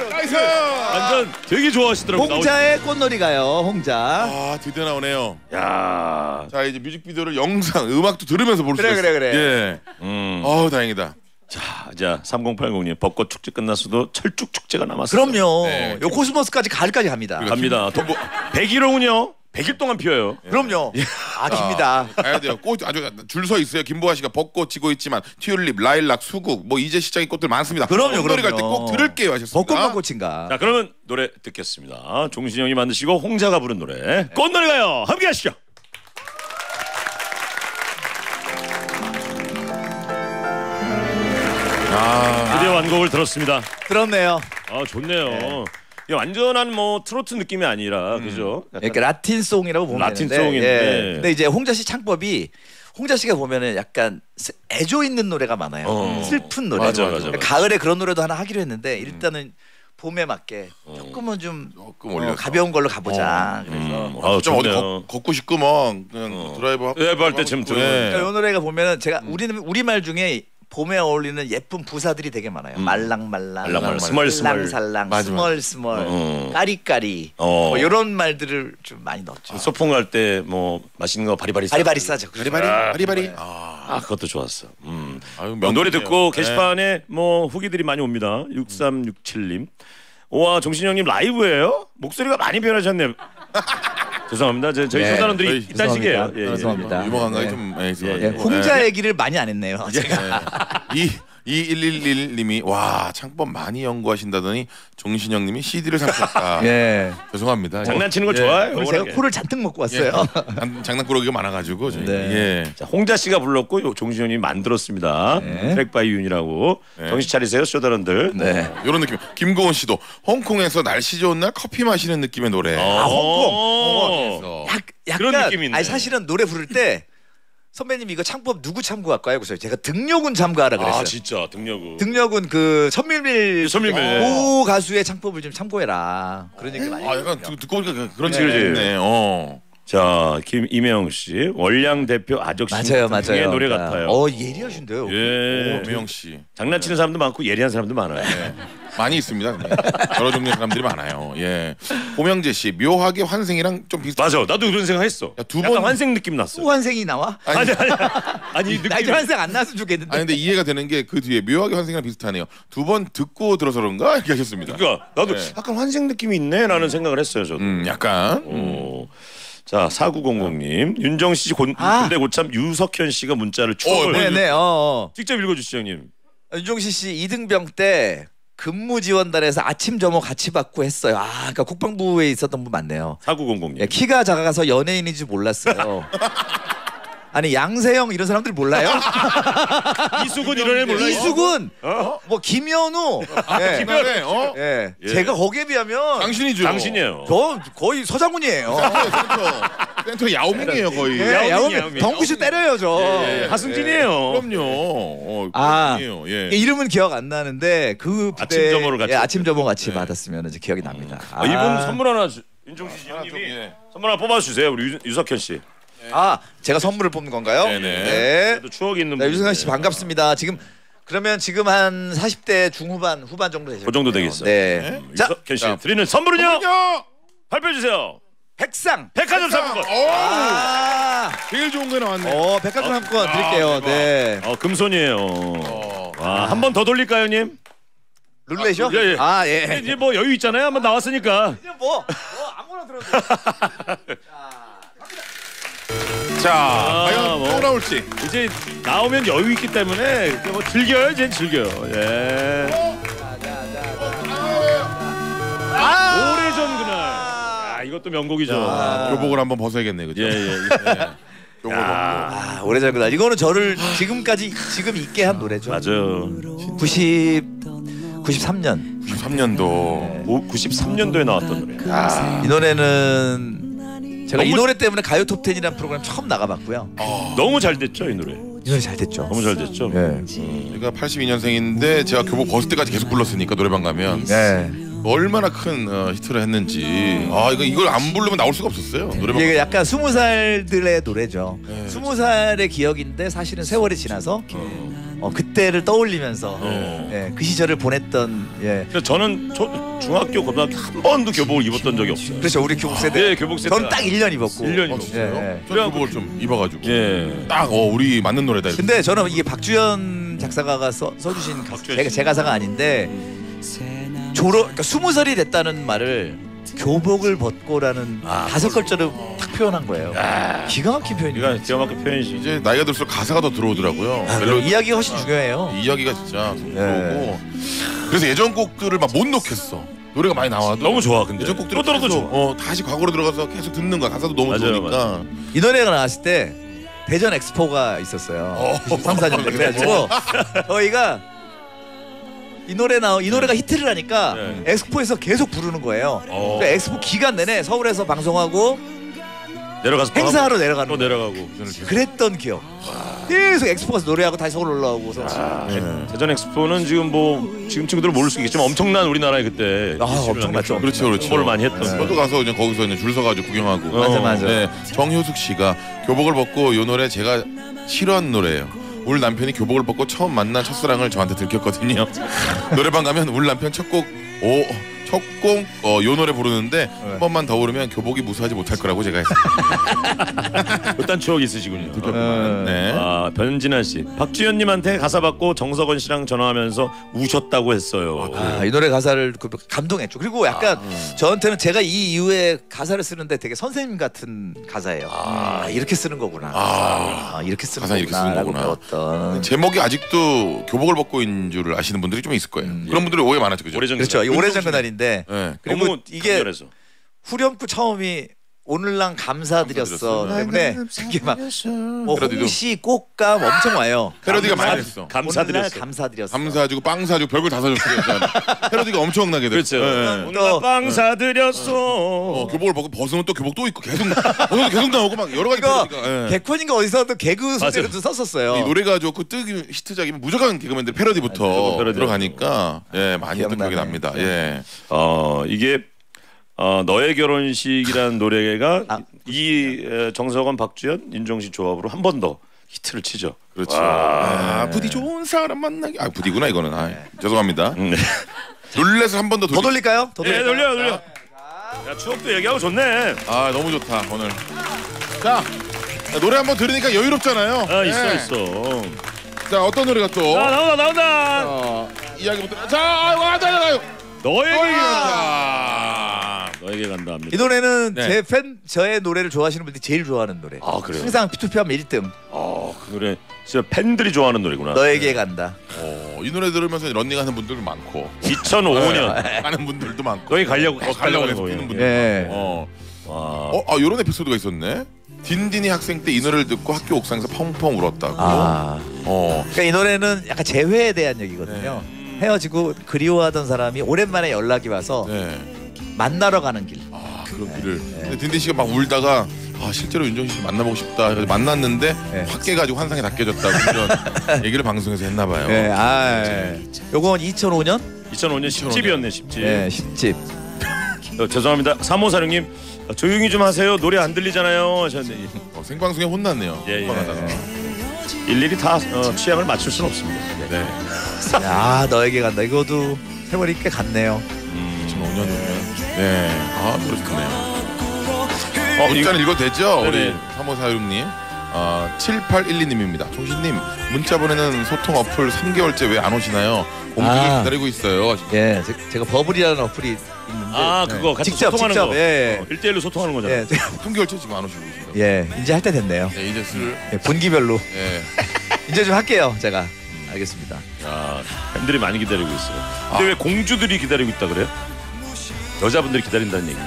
nice. 완전 되게 좋아하시더라고요. 홍자의 꽃놀이 가요. 홍자. 아, 드디어 나오네요. 야. 자, 이제 뮤직비디오를 영상, 음악도 들으면서 볼수 그래, 있어요. 그래, 그래. 예. 음. 어우, 다행이다. 자, 자, 3080님 벚꽃 축제 끝났어도 철쭉 축제가 남았어요. 그럼요. 네. 요 코스모스까지 가을까지 갑니다. 갑니다. 도, 100일은요. 100일 동안 피어요. 그럼요. 아 깁니다. 가야 돼요. 꽃 아주 줄 서 있어요. 김보아 씨가 벚꽃 지고 있지만 튤립, 라일락, 수국 뭐 이제 시작의 꽃들 많습니다. 그럼요, 꽃놀이 갈때 그럼요. 꼭 들을게요 하셨습니다. 벚꽃만 꽃인가. 자, 그러면 노래 듣겠습니다. 종신이 형이 만드시고 홍자가 부른 노래. 꽃노래 가요. 함께 하시죠. 아, 드디어 완곡을 들었습니다. 들었네요. 아 좋네요. 이게 완전한 뭐 트로트 느낌이 아니라 그죠? 약간 이렇게 Latin song이라고 보면 Latin song인데. 되는데, 예. 근데 이제 홍자 씨 창법이 홍자 씨가 보면은 약간 스- 애조 있는 노래가 많아요. 어. 슬픈 노래. 맞아, 맞아, 맞아. 가을에 그런 노래도 하나 하기로 했는데 일단은 봄에 맞게 조금은 좀 조금 어, 올려서. 가벼운 걸로 가보자. 그래서 음, 아좀 어디 좋네요. 걷, 걷고 싶구먼 그냥 드라이브 하고 드라이브 할때 지금 들어요. 예. 그러니까 이 노래가 보면은 제가 우리는 우리 말 중에 봄에 어울리는 예쁜 부사들이 되게 많아요. 말랑말랑, 말랑말랑, 스멀스멀. 맞아. 스멀스멀, 어. 까리까리 어. 뭐 이런 말들을 좀 많이 넣었죠. 소풍 갈 때 뭐 맛있는 거 바리바리 싸. 바리바리 싸죠. 바리바리 바리바리 아, 아 그것도 좋았어. 음. 아유. 노래 듣고 네. 게시판에 뭐 후기들이 많이 옵니다. 6367님. 와 종신형님 라이브예요? 목소리가 많이 변하셨네요. 죄송합니다. 저, 저희 네, 쇼단원들이 저희 이딴 식이에요. 죄송합니다. 죄송합니다. 유머 감각이 네. 좀 예, 예. 예, 홍자 얘기를 많이 안 했네요. 제가. 이 2111님이 와 창법 많이 연구하신다더니 종신형님이 CD를 샀다. *laughs* 예. 죄송합니다. 장난치는 걸 예. 좋아해요. 오늘 제가 워낙에. 코를 잔뜩 먹고 왔어요. 장- 장난꾸러기가 많아가지고 저희. 네. 예. 자, 홍자 씨가 불렀고 요 종신형님이 만들었습니다. 네. track by 윤이라고 네. 정신 차리세요, 쇼단원들. 네. 이런 느낌. 김고은 씨도 홍콩에서 날씨 좋은 날 커피 마시는 느낌의 노래. 아, 홍콩. 홍콩. 약, 약간 그런 느낌이 있네. 아니 사실은 노래 부를 때 선배님 이거 창법 누구 참고할까요? 그래서 제가 등려군 참고하라 그랬어요. 아 진짜 등려구. 등려군 그 천밀밀 천밀밀. 고 가수의 창법을 좀 참고해라. 그런 얘기 많이. 아 약간. 듣- 듣고 보니까 그- 그런 네. 얘기 있네. 어. 자 김 이명 씨 월량 대표 맞아요, 중의 맞아요. 노래 그러니까. 같아요. 어 예리하신데요. 예. 오미영 씨. 장난치는 사람도 많고 예리한 사람도 많아요. 네. 많이 있습니다. 네. 여러 종류의 사람들이 많아요. 예. 고명재 씨 묘하게 환생이랑 좀 비슷. 맞아, 나도 그런 생각했어. 야, 두 약간 번- 환생 느낌 났어. 또 환생이 나와? 아니 아니 아니 이나 느낌. 이제 환생 안 나왔으면 좋겠는데. 아니 근데 이해가 되는 게 그 뒤에 묘하게 환생이랑 비슷하네요. 두 번 듣고 들어서 그런가 이렇게 하셨습니다. 그러니까 나도 네. 약간 환생 느낌이 있네라는 생각을 했어요, 저도. 음, 약간 어. 자, 4900님. 윤정 씨 곤, 아. 군대 고참 유석현 씨가 문자를 추억을 어, 네네. 어, 어. 직접 읽어 주시죠, 형님. 윤종신 씨 이등병 때 근무 지원단에서 아침 점호 같이 받고 했어요. 아, 그러니까 국방부에 있었던 분 맞네요. 4900님. 예, 키가 작아서 연예인인 줄 몰랐어요. *laughs* 아니 양세형 이런 사람들 몰라요? *laughs* 이수근 이런 애 몰라. 이수근, 어? 뭐 김현우, 예, 김연애 어? 예. 예. 제가 거기에 비하면 당신이죠. 당신이에요. 저 거의 서장훈이에요. 센터 센터 야오밍이에요 거의. 예, 야오밍, 야오밍 야오밍. 덩크슛 때려요 저. 예, 하승진이에요. 그럼요. 어, 아. 예. 예, 이름은 기억 안 나는데 그 아침 점호를 같이 예, 아침 점호 같이 받았으면 이제 기억이 납니다. 아, 이분 선물 하나 주, 윤종신 씨 형님이 예. 선물 하나 뽑아 주세요. 우리 유, 유석현 씨. 아 제가 선물을 뽑는 건가요? 네네. 네. 또 추억이 있는 네, 분. 유승현 씨 반갑습니다. 지금 그러면 지금 한 40대 중후반 후반 정도 되죠. 그 정도 되겠어요. 네. 자, 유석현 씨 자. 드리는 선물은요. 발표해 주세요. 백상. 백화점 상품권. 오, 아, 제일 좋은 거 나왔네. 어 백화점 상품권 드릴게요. 대박. 네. 어, 금손이에요. 어. 와, 한번 더 돌릴까요, 형님? 룰렛이요? 예, 예. 아 예. 이제 뭐 여유 있잖아요. 한번 나왔으니까. 이제 뭐, 뭐 아무거나 들어도. 자, *laughs* 아, 과연 뭐. 또 나올지. 이제 나오면 여유 있기 때문에 뭐 즐겨요, 이제 즐겨요. 예. 오래전 그날. 아, 이것도 명곡이죠. 교복을 한번 벗어야겠네, 그죠? 예, 예. 교복 아 오래전 그날 이거는 저를 지금까지 지금 있게 한 노래죠. 맞아요. 90 93년. 93년도. 오, 93년도에 나왔던 노래. 이 노래는 제가 이 노래 때문에 가요 톱10이라는 프로그램 처음 나가봤고요. 너무 잘 됐죠, 이 노래. 이 노래 잘 됐죠. 너무 잘 됐죠. 네. 제가 82년생인데 제가 교복 벗을 때까지 계속 불렀으니까 노래방 가면 네. 얼마나 큰 어, 히트를 했는지. 아 이거 이걸 안 부르면 나올 수가 없었어요. 노래방. 이게 약간 스무 살들의 노래죠. 스무 살의 기억인데 사실은 세월이 지나서 어, 그때를 떠올리면서 예, 그 시절을 보냈던 예. 저는 초, 중학교, 고등학교 한 번도 교복을 입었던 적이 없어요. 그렇죠. 우리 교복 세대. 네, 교복 세대. 저는 딱 1년 입었고. 1년 어, 입었어요. 진짜요? 예, 예. 저 교복을 좀 입어가지고. 예. 딱 어, 우리 맞는 노래다. 이렇게. 근데 저는 이게 박주현 작사가가 써, 써주신 가사, 박주현 제가 씨. 제 가사가 아닌데 졸업 그러니까 스무 살이 됐다는 말을 교복을 벗고라는 다섯 글자로 딱 표현한 거예요. 기가 막힌 표현이에요. 이거 기가 막힌 표현이지. 이제 나이가 들수록 가사가 더 들어오더라고요. 아, 멜로디 이야기가 훨씬 중요해요. 이야기가 진짜 네. 들어오고. 그래서 예전 곡들을 막 못 놓겠어. 노래가 많이 나와도 너무 좋아, 근데. 예전 곡들을 또 들어도 계속, 좋아. 어, 다시 과거로 들어가서 계속 듣는 거야. 가사도 너무 맞아요, 좋으니까. 이 노래가 나왔을 때 대전 엑스포가 있었어요. 3, 4년 때 그래가지고 저희가 이 노래 나오 이 노래가 히트를 하니까 네. 엑스포에서 계속 부르는 거예요. 어. 그러니까 엑스포 기간 내내 서울에서 방송하고 내려가서 또 행사하러 하고, 내려가는 또 거예요. 내려가고. 그랬던 기억. 계속 엑스포 가서 노래하고 다시 서울 올라오고. 서 아, 대전 엑스포는 지금 뭐 지금 친구들은 모를 수 있겠지만 엄청난 우리나라에 그때 아, 이슈를 엄청났죠. 그렇죠, 그렇죠. 홍보를 많이 했던. 저도 가서 그냥 거기서 그냥 줄 서가지고 구경하고. 맞아, 맞아. 네, 정효숙 씨가 교복을 벗고 이 노래 제가 싫어하는 노래예요. 우리 남편이 교복을 벗고 처음 만난 첫사랑을 저한테 들켰거든요. 노래방 가면 우리 남편 첫 곡 오. 첫곡 어, 요 노래 부르는데 한 번만 더 부르면 교복이 무사하지 못할 거라고 제가 했어요. *laughs* 그딴 추억이 있으시군요. 네. 아 변진아 씨, 박주연님한테 가사 받고 정석원 씨랑 전화하면서 우셨다고 했어요. 아, 이 노래 가사를 그 감동했죠. 그리고 약간 음. 저한테는 제가 이 이후에 가사를 쓰는데 되게 선생님 같은 가사예요. 아, 이렇게 쓰는 거구나. 아, 이렇게 쓰는 가사 이렇게 쓰는 거구나라고 거구나. 배웠던. 제목이 아직도 교복을 벗고 있는 줄 아시는 분들이 좀 있을 거예요. 그런 분들이 오해 많았죠, 그죠? 오래전 그렇죠. 이. 오래전 그날인데 네. 그리고 이게. 후렴구 처음이 오늘랑 감사드렸어. 때문에 그게 막뭐 패러디도. 홍시 꽃감 엄청 와요. 패러디가 감사- 많이 됐어. 감사드렸어. 감사드렸어. 감사주고 빵 사주고 별걸 다 사줬어요. 일단. *laughs* 패러디가 엄청나게 됐어. 그렇죠. 네. 오늘 나빵 사드렸어. 어, 교복을 벗고 벗으면 또 교복 또 있고 계속 벗으면 계속 나오고 막 여러 가지 패러디가. 예. 백펀인가 어디서도 개그 맞아요. 소재로도 썼었어요. 이 노래가 좋고 뜨기 히트작이면 무조건 개그맨들 패러디부터 아, 패러디. 들어가니까 예 많이 기억나네. 기억이 납니다. 예. 어 이게 어, 너의 결혼식이라는 노래가 아, 이 에, 정석원 박주현 윤종신 조합으로 한 번 더 히트를 치죠. 그렇죠. 와. 아, 부디 좋은 사람 만나기. 아 부디구나 이거는. 아, 죄송합니다. 음, 네. 룰렛을 한번더더 돌리. 돌릴까요? 더 예, 돌릴까요? 돌려 돌려. 야 추억도 얘기하고 좋네. 아 너무 좋다 오늘. 자 노래 한 번 들으니까 여유롭잖아요. 아 있어 예. 있어. 자 어떤 노래가 또 아 나온다 나온다. 어, 이야기부터 자 아이고 가자 가자. 너에게 간 너에게 간다 이 합니다. 노래는 네. 제 팬 저의 노래를 좋아하시는 분들이 제일 좋아하는 노래. 아 그래요. 항상 P2P 하면 1등. 아그 노래 진짜 팬들이 좋아하는 노래구나. 너에게 간다. 어, 이 노래 들으면서 런닝하는 분들도 많고 2005년 하는 분들도 많고 너희 *laughs* 가려고 어, 가려고 해서 뛰는 분들 예. 어. 와. 어, 아 이런 에피소드가 있었네. 딘딘이 학생 때 이 노래를 듣고 학교 옥상에서 펑펑 울었다고. 아. 어. 그러니까 이 노래는 약간 재회에 대한 얘기거든요. 헤어지고 그리워하던 사람이 오랜만에 연락이 와서 네. 만나러 가는 길. 아 그런 길을. 근데 딘딘 씨가 막 울다가 아 실제로 윤정신 씨 만나보고 싶다. 그래서 만났는데 네. 확 깨가지고 환상이 다 깨졌다고 이런 *laughs* 얘기를 방송에서 했나 봐요. 예, 아, 예. 요건 2005년 2005년 10집이었네 10집. 예, 10집. 어, 죄송합니다. 3호사령님 어, 조용히 좀 하세요. 노래 안 들리잖아요. 하셨는데 어, 생방송에 혼났네요. 예, 예. 혼나다가. 일일이 다 어, 취향을 맞출 수는 없습니다. 네. 야, 너에게 간다. 이거도 세월이 꽤 갔네요. 2005년이면. 네. 아 노래 좋네요. 어, 어, 문자는 읽어도 되죠? 네네. 우리 3546님. 아, 7812님입니다. 종신님 문자 보내는 소통 어플 3개월째 왜 안 오시나요? 공중에 아. 기다리고 있어요. 예, 제, 제가 버블이라는 어플이 있는데 아 그거 같이 직접, 소통하는 직접, 거. 예, 예. 어, 1대1로 소통하는 거잖아. 예, 제가- 3개월째 지금 안 오시고 계신다고. 예, 이제 할 때 됐네요. 네, 이제 슬. 예, 분기별로 예. *laughs* 이제 좀 할게요, 제가. 알겠습니다. 야, 팬들이 많이 기다리고 있어요. 근데 왜 공주들이 기다리고 있다 그래요? 여자분들이 기다린다는 얘기.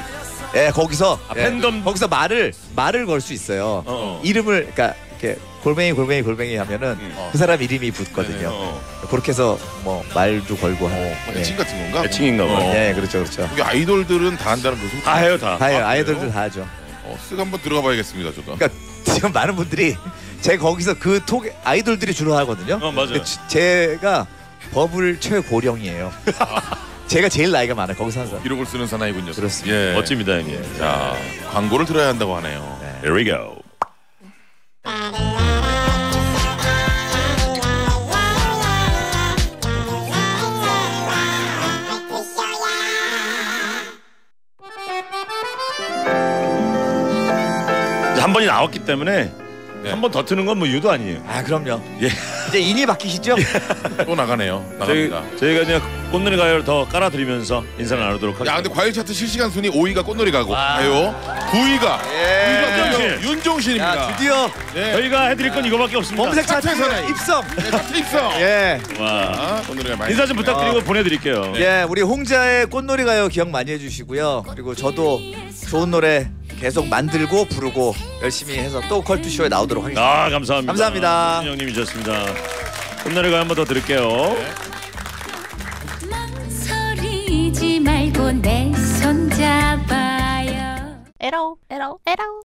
예, 거기서 아, 예, 팬덤- 거기서 말을 말을 걸 수 있어요. 어, 어. 이름을 그러니까 이렇게 골뱅이 골뱅이 골뱅이 하면은 그 사람 이름이 붙거든요. 어, 그렇게 해서 뭐 말도 걸고 하고. 뭐 애칭 같은 건가? 애칭인가 봐요. 어. 예, 그렇죠, 그렇죠. 여기 아이돌들은 다 한다는 그 소식. 다 해요 다. 다 해요. 아, 아이돌들 그래요? 다 하죠. 어, 쓱 한번 들어가 봐야겠습니다, 저도. 그러니까 지금 많은 분들이 제 거기서 그 톡 아이돌들이 주로 하거든요. 어, 맞아요. 근데 지- 제가 버블 최고령이에요. 제가 제일 나이가 많아요. 거기서 한 사람. 기록을 쓰는 사나이군요. 그렇습니다. 예. 멋집니다 형님. 자, 광고를 들어야 한다고 하네요. Here we go. 한 번이 나왔기 때문에 네. 한 번 더 트는 건 뭐 유도 아니에요. 아 그럼요. 예. 이제 인이 바뀌시죠? *laughs* 또 나가네요. 저희, 나갑니다. 저희가 이제 꽃놀이 가요를 더 깔아드리면서 인사를 나누도록 하겠습니다. 야, 근데 과일 차트 실시간 순위 5위가 꽃놀이 가고 가요. 9위가 윤종신. 윤종신입니다. 야 드디어 네. 저희가 해드릴 건 이거밖에 없습니다. 검색 차트 차트에서는 입성. 네, 차트 입성. *laughs* 예. 와. 아, 꽃놀이가 많이 인사 좀. 부탁드리고 보내드릴게요. 예, 우리 홍자의 꽃놀이 가요 기억 많이 해주시고요. 그리고 저도 좋은 노래 계속 만들고 부르고 열심히 해서 또 컬투쇼에 나오도록 하겠습니다. 아 감사합니다. 감사합니다. 형님이셨습니다. 끝날에 가한번 더 드릴게요. 들고 내 손 잡아요 에러, 에러, 에러.